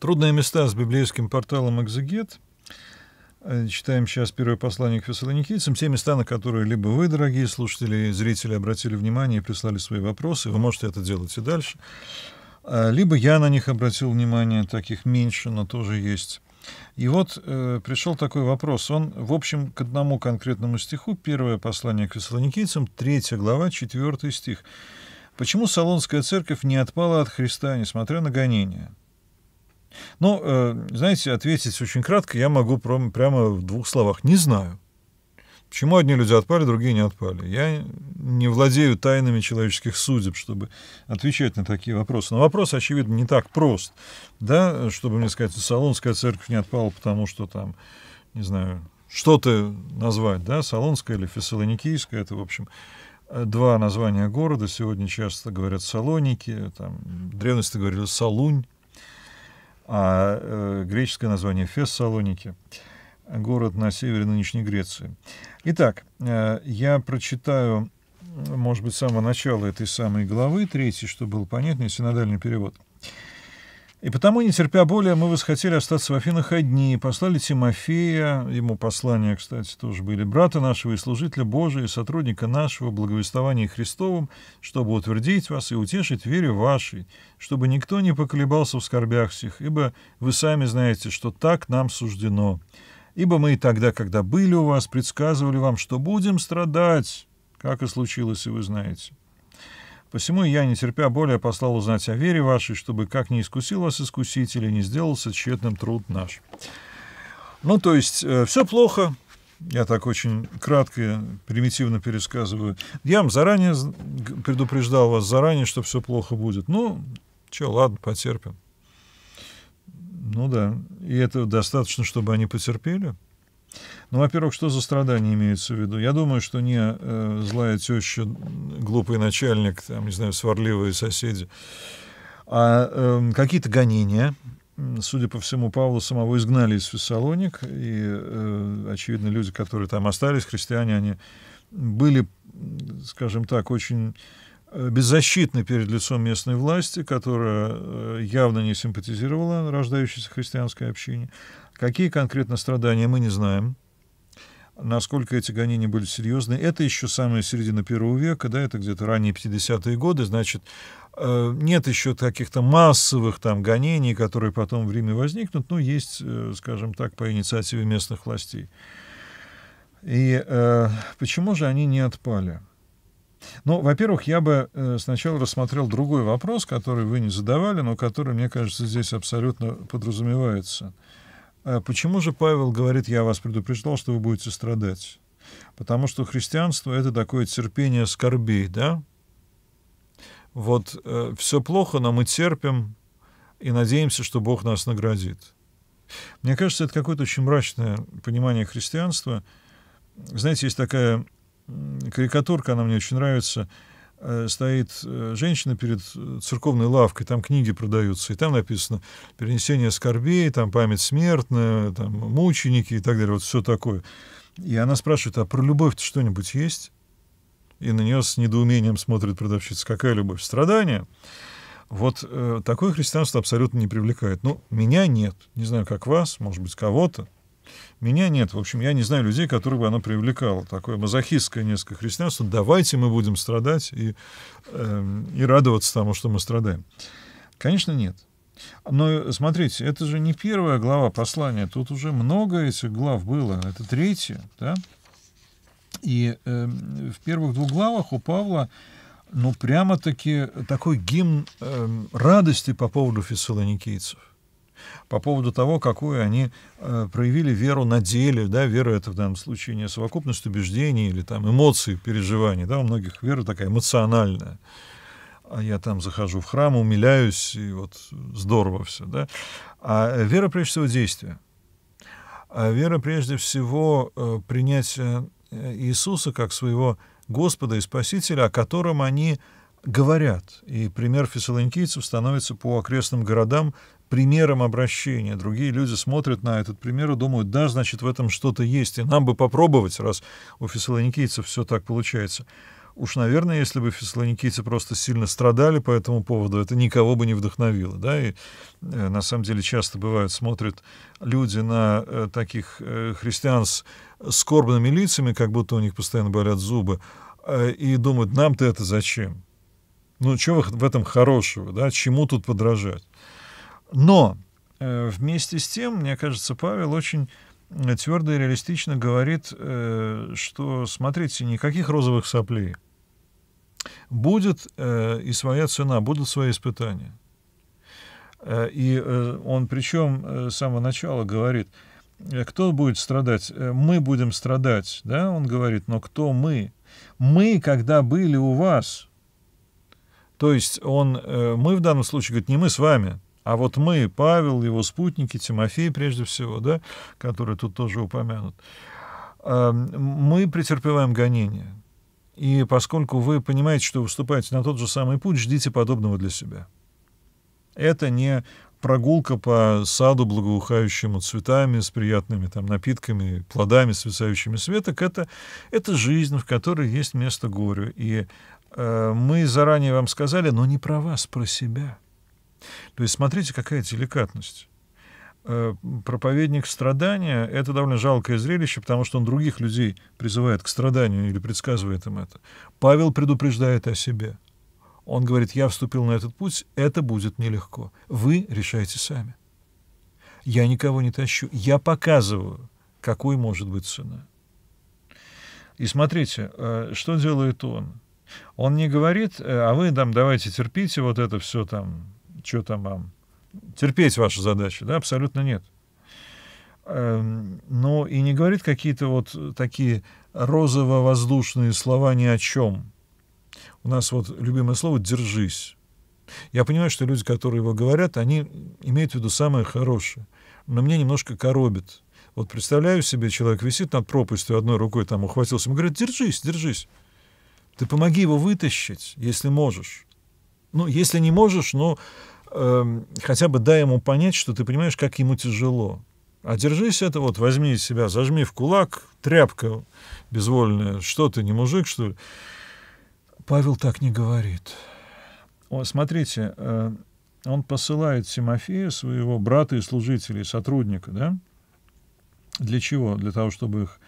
Трудные места с библейским порталом «Экзегет». Э, читаем сейчас первое послание к фессалоникийцам. Те места, на которые либо вы, дорогие слушатели и зрители, обратили внимание и прислали свои вопросы, вы можете это делать и дальше. А, либо я на них обратил внимание, таких меньше, но тоже есть. И вот э, пришел такой вопрос. Он, в общем, к одному конкретному стиху. Первое послание к фессалоникийцам, третья глава, четвертый стих. Почему Салонская церковь не отпала от Христа, несмотря на гонения? Ну, э, знаете, ответить очень кратко я могу прямо в двух словах. Не знаю. Почему одни люди отпали, другие не отпали? Я не владею тайнами человеческих судеб, чтобы отвечать на такие вопросы. Но вопрос, очевидно, не так прост, да, чтобы мне сказать, Салонская церковь не отпала, потому что там, не знаю, что-то назвать, да, Салонская или Фессалоникийская, это, в общем, два названия города. Сегодня часто говорят Салоники, там, в древности говорили Салунь, а э, греческое название Фессалоники, город на севере нынешней Греции. Итак, э, я прочитаю, может быть, с самого начала этой самой главы, третьей, чтобы было понятнее, синодальный перевод. И потому, не терпя более, мы восхотели остаться в Афинах одни, послали Тимофея, ему послания, кстати, тоже были, брата нашего и служителя Божия, и сотрудника нашего, благовествования Христовым, чтобы утвердить вас и утешить вере вашей, чтобы никто не поколебался в скорбях всех, ибо вы сами знаете, что так нам суждено. Ибо мы и тогда, когда были у вас, предсказывали вам, что будем страдать, как и случилось, и вы знаете. Посему я, не терпя более, послал узнать о вере вашей, чтобы как не искусил вас искуситель, и не сделался тщетным труд наш. Ну, то есть, э, все плохо, я так очень кратко, примитивно пересказываю. Я вам заранее предупреждал вас заранее, что все плохо будет. Ну, что, ладно, потерпим. Ну да, и это достаточно, чтобы они потерпели. Ну, во-первых, что за страдания имеется в виду? Я думаю, что не э, злая теща, глупый начальник, там, не знаю, сварливые соседи, а э, какие-то гонения. Судя по всему, Павла самого изгнали из Фессалоник, и, э, очевидно, люди, которые там остались, христиане, они были, скажем так, очень беззащитны перед лицом местной власти, которая э, явно не симпатизировала рождающейся христианской общине. Какие конкретно страдания, мы не знаем. Насколько эти гонения были серьезны, это еще самая середина первого века, да, это где-то ранние 50-е годы, значит, э, нет еще каких-то массовых там гонений, которые потом в Риме возникнут, но есть, э, скажем так, по инициативе местных властей. И э, почему же они не отпали? Ну, во-первых, я бы э, сначала рассмотрел другой вопрос, который вы не задавали, но который, мне кажется, здесь абсолютно подразумевается – а почему же Павел говорит, я вас предупреждал, что вы будете страдать? Потому что христианство — это такое терпение скорбей, да? Вот э, все плохо, но мы терпим и надеемся, что Бог нас наградит. Мне кажется, это какое-то очень мрачное понимание христианства. Знаете, есть такая карикатурка, она мне очень нравится — Э, стоит э, женщина перед э, церковной лавкой, там книги продаются, и там написано «Перенесение скорбей», там «Память смертная», там «Мученики» и так далее, вот все такое. И она спрашивает, а про любовь-то что-нибудь есть? И на нее с недоумением смотрит продавщица. Какая любовь? Страдания? Вот э, такое христианство абсолютно не привлекает. Ну, меня нет. Не знаю, как вас, может быть, кого-то. Меня нет. В общем, я не знаю людей, которых бы оно привлекало. Такое мазохистское несколько христианство. Давайте мы будем страдать и, э, и радоваться тому, что мы страдаем. Конечно, нет. Но смотрите, это же не первая глава послания. Тут уже много этих глав было. Это третья, да? И э, в первых двух главах у Павла ну, прямо-таки такой гимн э, радости по поводу фессалоникийцев по поводу того, какую они э, проявили веру на деле, да, вера это в данном случае не совокупность убеждений или там эмоций, переживаний, да, у многих вера такая эмоциональная. А я там захожу в храм, умиляюсь, и вот здорово все, да. А вера прежде всего действие. А вера прежде всего э, принятие э, Иисуса как своего Господа и Спасителя, о котором они говорят. И пример фессалоникийцев становится по окрестным городам примером обращения. Другие люди смотрят на этот пример и думают, да, значит, в этом что-то есть, и нам бы попробовать, раз у фессалоникийцев все так получается. Уж, наверное, если бы фессалоникийцы просто сильно страдали по этому поводу, это никого бы не вдохновило, да, и э, на самом деле часто бывает, смотрят люди на э, таких э, христиан с скорбными лицами, как будто у них постоянно болят зубы, э, и думают, нам-то это зачем? Ну, что в этом хорошего, да, чему тут подражать? Но э, вместе с тем, мне кажется, Павел очень твердо и реалистично говорит, э, что, смотрите, никаких розовых соплей. Будет э, и своя цена, будут свои испытания. Э, и он причем с самого начала говорит, кто будет страдать? Мы будем страдать, да, он говорит, но кто мы? Мы, когда были у вас. То есть он, мы в данном случае, говорит, не мы с вами, а вот мы, Павел, его спутники, Тимофей прежде всего, да, который тут тоже упомянут, эм, мы претерпеваем гонения. И поскольку вы понимаете, что выступаете на тот же самый путь, ждите подобного для себя. Это не прогулка по саду, благоухающему цветами, с приятными там напитками, плодами, свисающими с веток. Это, это жизнь, в которой есть место горю. И э, мы заранее вам сказали, но не про вас, про себя. То есть смотрите, какая деликатность. Э, проповедник страдания — это довольно жалкое зрелище, потому что он других людей призывает к страданию или предсказывает им это. Павел предупреждает о себе. Он говорит, я вступил на этот путь, это будет нелегко. Вы решайте сами. Я никого не тащу, я показываю, какой может быть цена. И смотрите, э, что делает он? Он не говорит, э, а вы там давайте терпите вот это все там, что там вам, терпеть ваша задача, да, абсолютно нет. Эм, но и не говорит какие-то вот такие розово-воздушные слова ни о чем. У нас вот любимое слово «держись». Я понимаю, что люди, которые его говорят, они имеют в виду самое хорошее. Но мне немножко коробит. Вот представляю себе, человек висит над пропастью, одной рукой там ухватился, ему говорят, держись, держись. Ты помоги его вытащить, если можешь. Ну, если не можешь, ну, э, хотя бы дай ему понять, что ты понимаешь, как ему тяжело. А держись это вот, возьми себя, зажми в кулак, тряпка безвольная, что ты, не мужик, что ли? Павел так не говорит. О, смотрите, э, он посылает Тимофея, своего брата и служителя, и сотрудника, да? Для чего? Для того, чтобы их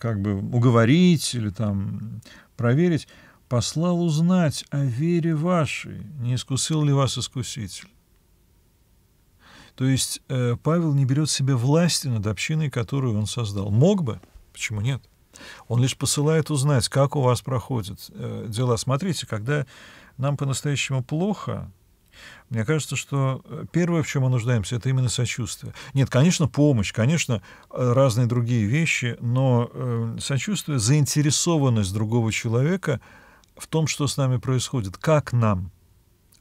как бы уговорить или там проверить послал узнать о вере вашей, не искусил ли вас искуситель. То есть э, Павел не берет себе власти над общиной, которую он создал. Мог бы, почему нет? Он лишь посылает узнать, как у вас проходят э, дела. Смотрите, когда нам по-настоящему плохо, мне кажется, что э, первое, в чем мы нуждаемся, это именно сочувствие. Нет, конечно, помощь, конечно, э, разные другие вещи, но э, сочувствие, заинтересованность другого человека — в том, что с нами происходит, как нам.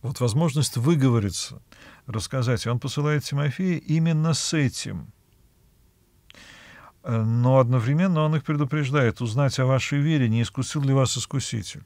Вот возможность выговориться, рассказать. И он посылает Тимофея именно с этим. Э, но одновременно он их предупреждает, узнать о вашей вере, не искусил ли вас искуситель.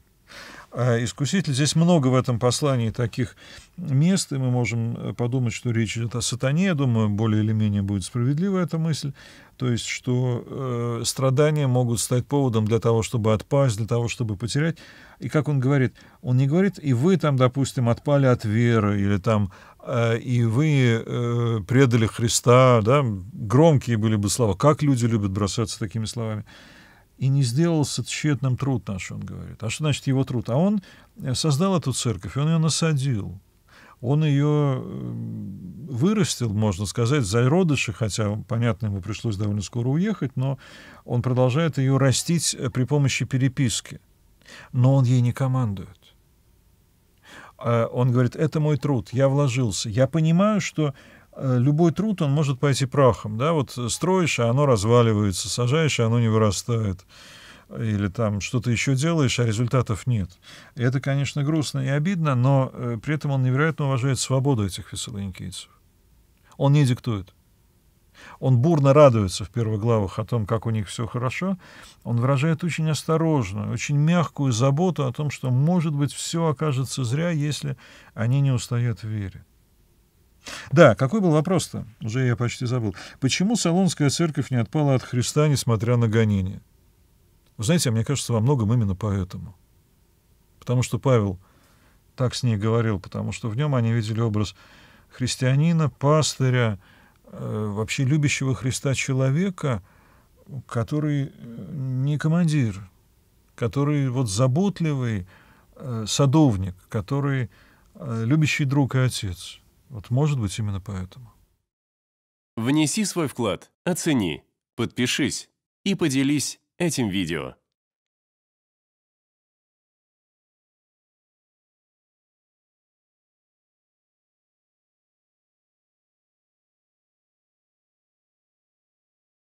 А искуситель, здесь много в этом послании таких мест, и мы можем э, подумать, что речь идет о сатане, я думаю, более или менее будет справедлива эта мысль, то есть, что э, страдания могут стать поводом для того, чтобы отпасть, для того, чтобы потерять. И как он говорит, он не говорит, и вы там, допустим, отпали от веры, или там, э, и вы э, предали Христа, да, громкие были бы слова. Как люди любят бросаться такими словами и не сделался тщетным труд наш, он говорит. А что значит его труд? А он э, создал эту церковь, он ее насадил. Он ее э, вырастил, можно сказать, зародыши, хотя, понятно, ему пришлось довольно скоро уехать, но он продолжает ее растить э, при помощи переписки. Но он ей не командует. А он говорит, это мой труд, я вложился. Я понимаю, что любой труд, он может пойти прахом, да, вот строишь, а оно разваливается, сажаешь, а оно не вырастает, или там что-то еще делаешь, а результатов нет. Это, конечно, грустно и обидно, но э, при этом он невероятно уважает свободу этих фессалоникийцев. Он не диктует. Он бурно радуется в первых главах о том, как у них все хорошо. Он выражает очень осторожную, очень мягкую заботу о том, что, может быть, все окажется зря, если они не устоят в вере. Да, какой был вопрос-то? Уже я почти забыл. Почему Салонская церковь не отпала от Христа, несмотря на гонения? Вы знаете, мне кажется, во многом именно поэтому. потому что Павел так с ней говорил, потому что в нем они видели образ христианина, пастыря, э, вообще любящего Христа человека, который э, не командир, который вот заботливый э, садовник, который э, любящий друг и отец. Вот может быть именно поэтому. Внеси свой вклад, оцени, подпишись и поделись этим видео.